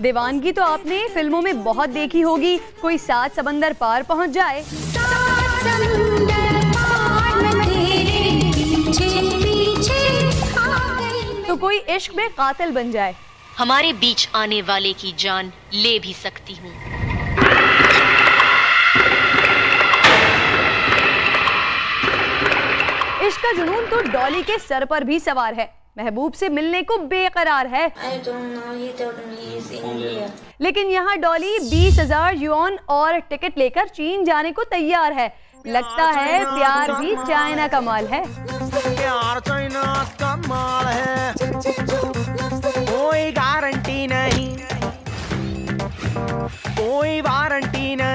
दीवानगी तो आपने फ़िल्मों में बहुत देखी होगी। कोई सात समंदर पार पहुँच जाए। तो कोई इश्क में कातिल बन जाए। हमारे बीच आने वाले की जान ले भी सकती हूँ। इश्क का जुनून तो डॉली के सर पर भी सवार है। महबूब से मिलने को बेकरार है. लेकिन यहाँ डॉली बीस हज़ार युआन और टिकट लेकर चीन जाने को तैयार है। लगता है प्यार भी चाइना का माल है। प्यार चाइना का माल है। कोई गारंटी नहीं। कोई वारंटी नहीं